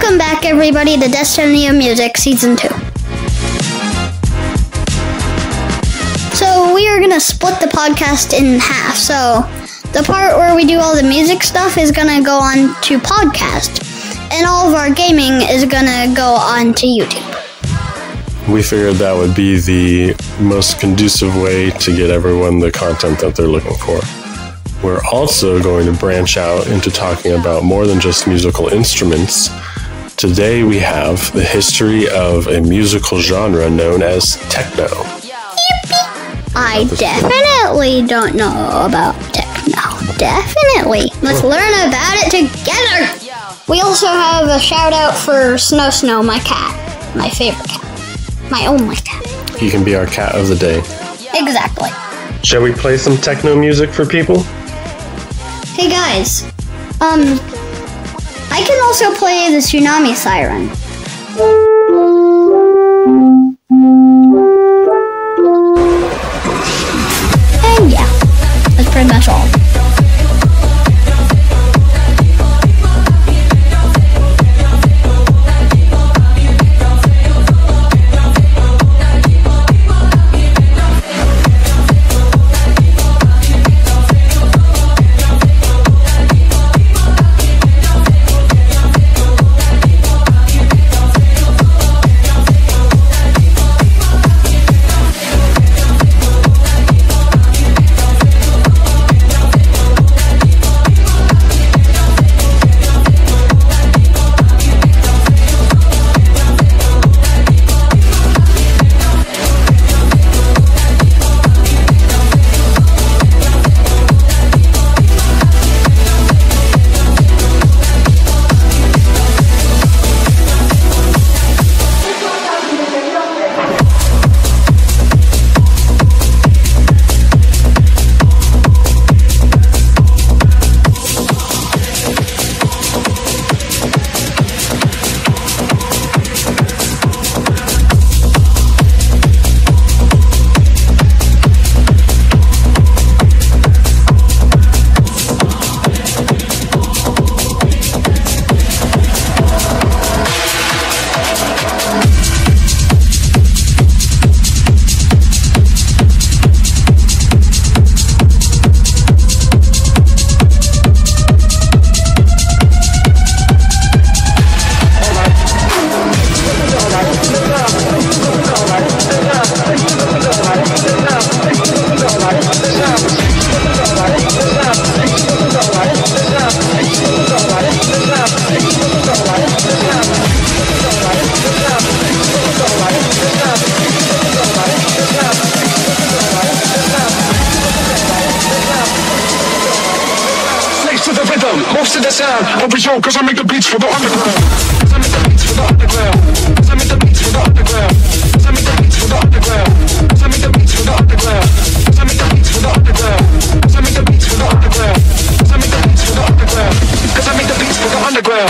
Welcome back, everybody, to Destiny of Music Season 2. So, we are going to split the podcast in half. So, the part where we do all the music stuff is going to go on to podcast, and all of our gaming is going to go on to YouTube. We figured that would be the most conducive way to get everyone the content that they're looking for. We're also going to branch out into talking about more than just musical instruments. Today we have the history of a musical genre known as techno. I definitely don't know about techno. Definitely. Let's learn about it together. We also have a shout out for Snow Snow, my cat. My favorite cat. My only cat. He can be our cat of the day. Exactly. Shall we play some techno music for people? Hey guys, um, I can also play the tsunami siren. Sound. Over yo, cause I make the beats for the underground. 'Cause I make the beats for the underground. 'Cause I make the beats for the underground. 'Cause I make the beats for the underground. 'Cause I make the beats for the underground. 'Cause I make the beats for the underground. 'Cause I make the beats for the underground. 'Cause I make the beats for the underground. 'Cause I make the beats for the underground.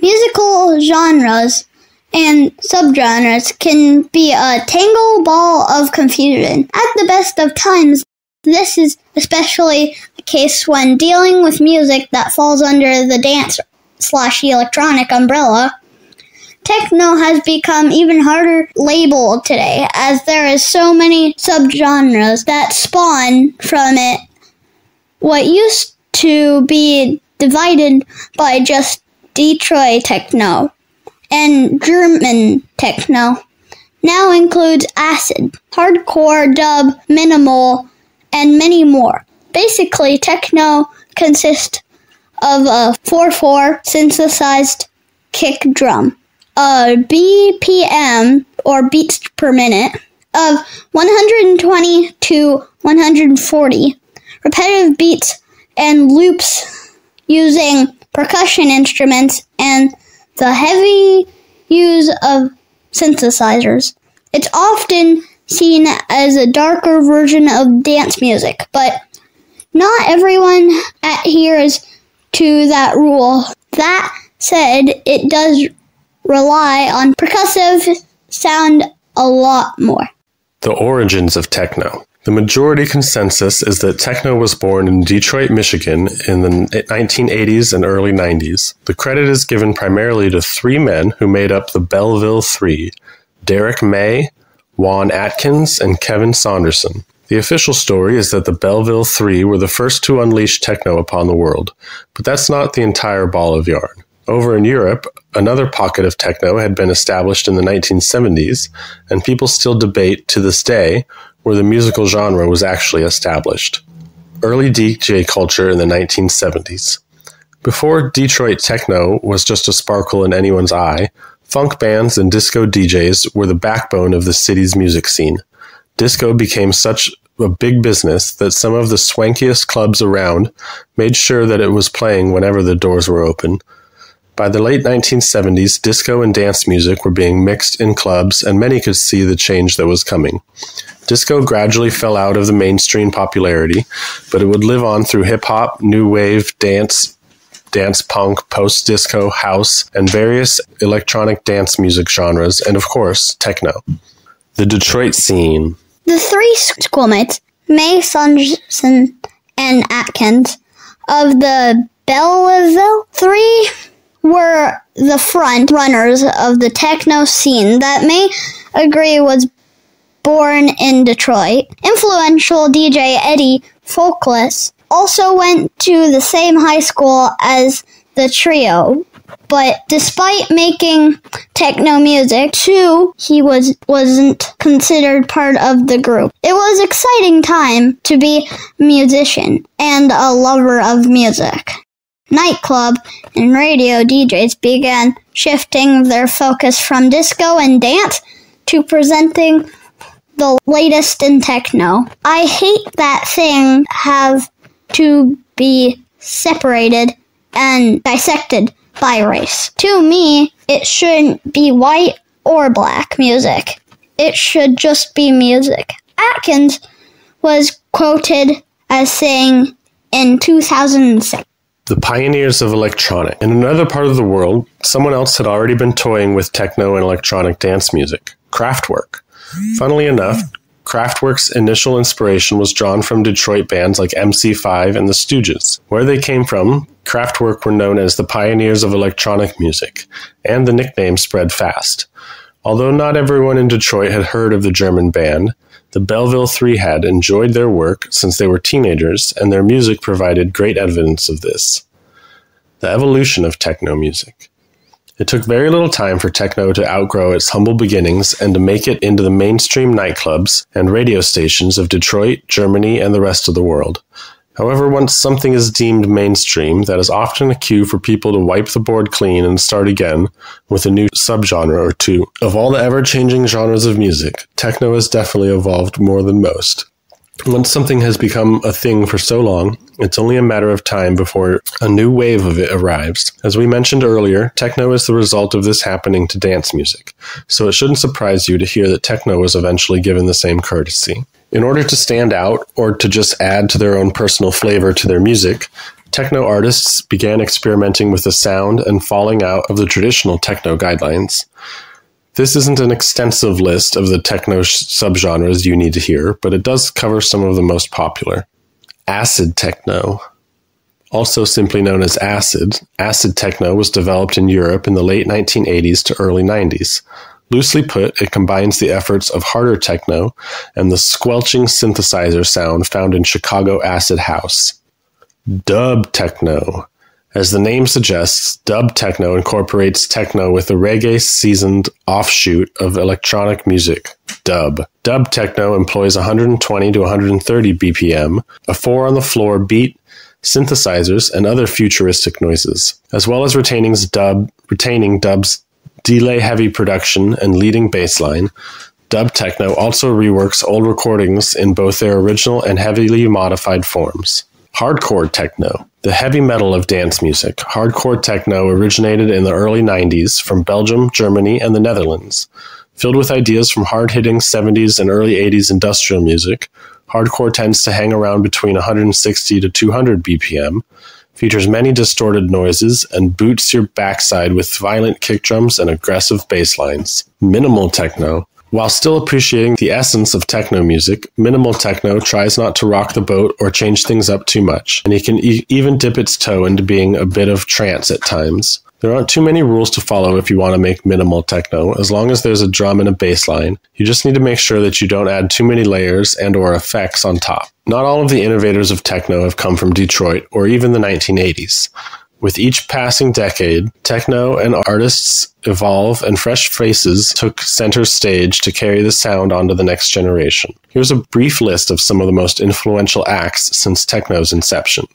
Musical genres and subgenres can be a tangle ball of confusion. At the best of times, this is especially the case when dealing with music that falls under the dance slash electronic umbrella. Techno has become even harder labeled today as there is so many subgenres that spawn from it. What used to be divided by just Detroit techno and German techno now includes acid, hardcore, dub, minimal, and many more. Basically, techno consists of a 4-4 synthesized kick drum, a BPM or beats per minute of 120 to 140, repetitive beats and loops using percussion instruments and the heavy use of synthesizers. It's often seen as a darker version of dance music, but not everyone adheres to that rule. That said, it does rely on percussive sound a lot more. The origins of techno. The majority consensus is that techno was born in Detroit, Michigan in the 1980s and early 90s. The credit is given primarily to three men who made up the Belleville Three Derrick May, Juan Atkins, and Kevin Saunderson. The official story is that the Belleville Three were the first to unleash techno upon the world, but that's not the entire ball of yarn. Over in Europe, another pocket of techno had been established in the 1970s, and people still debate to this day where the musical genre was actually established. Early DJ culture in the 1970s. Before Detroit techno was just a sparkle in anyone's eye, funk bands and disco DJs were the backbone of the city's music scene. Disco became such a big business that some of the swankiest clubs around made sure that it was playing whenever the doors were open. By the late 1970s, disco and dance music were being mixed in clubs, and many could see the change that was coming. Disco gradually fell out of the mainstream popularity, but it would live on through hip hop, new wave, dance, dance punk, post disco, house, and various electronic dance music genres, and of course, techno. The Detroit scene. The three schoolmates, May, and Atkins, of the Belleville Three were the front runners of the techno scene that May agree was born in Detroit. Influential DJ Eddie Fowlkes also went to the same high school as the trio, but despite making techno music too, he was wasn't considered part of the group. It was exciting time to be a musician and a lover of music nightclub and radio DJs began shifting their focus from disco and dance to presenting the latest in techno. I hate that things have to be separated and dissected by race. To me, it shouldn't be white or black music. It should just be music. Atkins was quoted as saying in 2006 the pioneers of electronic. In another part of the world, someone else had already been toying with techno and electronic dance music Kraftwerk. Funnily enough, Kraftwerk's initial inspiration was drawn from Detroit bands like MC5 and the Stooges. Where they came from, Kraftwerk were known as the pioneers of electronic music, and the nickname spread fast. Although not everyone in Detroit had heard of the German band, the Belleville Three had enjoyed their work since they were teenagers, and their music provided great evidence of this. The evolution of techno music. It took very little time for techno to outgrow its humble beginnings and to make it into the mainstream nightclubs and radio stations of Detroit, Germany, and the rest of the world. However, once something is deemed mainstream, that is often a cue for people to wipe the board clean and start again with a new subgenre or two. Of all the ever changing genres of music, techno has definitely evolved more than most. Once something has become a thing for so long, it's only a matter of time before a new wave of it arrives. As we mentioned earlier, techno is the result of this happening to dance music, so it shouldn't surprise you to hear that techno was eventually given the same courtesy. In order to stand out or to just add to their own personal flavor to their music, techno artists began experimenting with the sound and falling out of the traditional techno guidelines. This isn't an extensive list of the techno subgenres you need to hear, but it does cover some of the most popular. Acid techno. Also simply known as acid, acid techno was developed in Europe in the late 1980s to early 90s. Loosely put, it combines the efforts of harder techno and the squelching synthesizer sound found in Chicago acid house. Dub techno. As the name suggests, dub techno incorporates techno with a reggae seasoned offshoot of electronic music, dub. Dub techno employs 120 to 130 BPM, a four on the floor beat, synthesizers, and other futuristic noises, as well as retaining dub, retaining dub's delay heavy production, and leading bassline, Dub Techno also reworks old recordings in both their original and heavily modified forms. Hardcore techno, the heavy metal of dance music. Hardcore techno originated in the early 90s from Belgium, Germany, and the Netherlands. Filled with ideas from hard hitting 70s and early 80s industrial music, hardcore tends to hang around between 160 to 200 BPM, features many distorted noises, and boots your backside with violent kick drums and aggressive bass lines. Minimal techno. While still appreciating the essence of techno music, minimal techno tries not to rock the boat or change things up too much, and it can e- even dip its toe into being a bit of trance at times. There aren't too many rules to follow if you want to make minimal techno. As long as there's a drum and a bass line, you just need to make sure that you don't add too many layers and or effects on top. Not all of the innovators of techno have come from Detroit or even the 1980s. With each passing decade, techno and artists evolve and fresh faces took center stage to carry the sound onto the next generation. Here's a brief list of some of the most influential acts since techno's inception.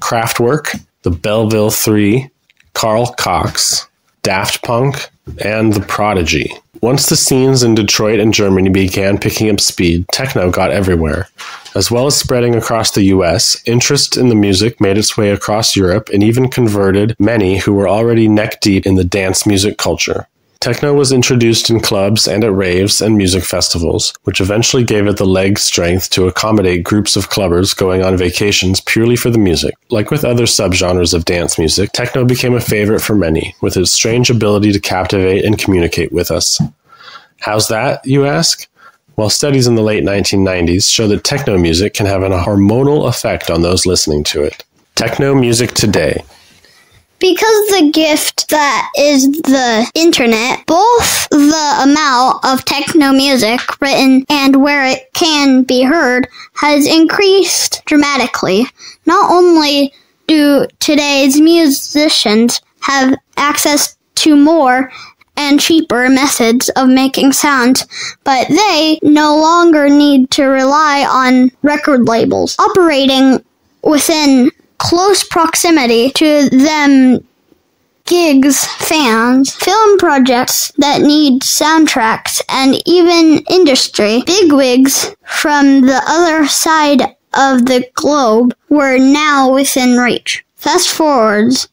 Kraftwerk, the Belleville 3, Carl Cox, Daft Punk, and The Prodigy. Once the scenes in Detroit and Germany began picking up speed, techno got everywhere. As well as spreading across the US, interest in the music made its way across Europe and even converted many who were already neck deep in the dance music culture. Techno was introduced in clubs and at raves and music festivals, which eventually gave it the leg strength to accommodate groups of clubbers going on vacations purely for the music. Like with other subgenres of dance music, techno became a favorite for many, with its strange ability to captivate and communicate with us. How's that, you ask? Well, studies in the late 1990s show that techno music can have a hormonal effect on those listening to it. Techno music today. Because the gift that is the internet, both the amount of techno music written and where it can be heard has increased dramatically. Not only do today's musicians have access to more and cheaper methods of making sound, but they no longer need to rely on record labels operating within close proximity to them gigs, fans, film projects that need soundtracks, and even industry bigwigs from the other side of the globe were now within reach. Fast forwards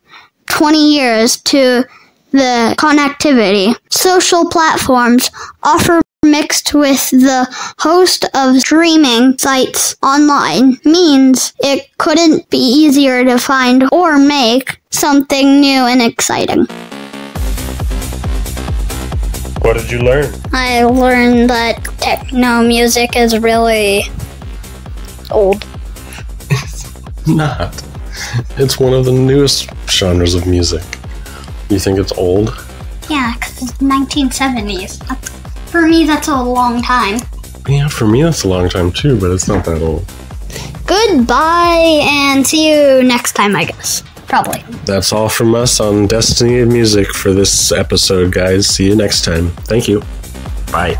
20 years to the connectivity. Social platforms offer mixed with the host of streaming sites online means it couldn't be easier to find or make something new and exciting. What did you learn? I learned that techno music is really old. Not. It's one of the newest genres of music. You think it's old? Yeah, because it's 1970s. That's, for me, that's a long time. Yeah, for me that's a long time too, but it's not that old. Goodbye, and see you next time, I guess. Probably. That's all from us on Destiny of Music for this episode, guys. See you next time. Thank you. Bye.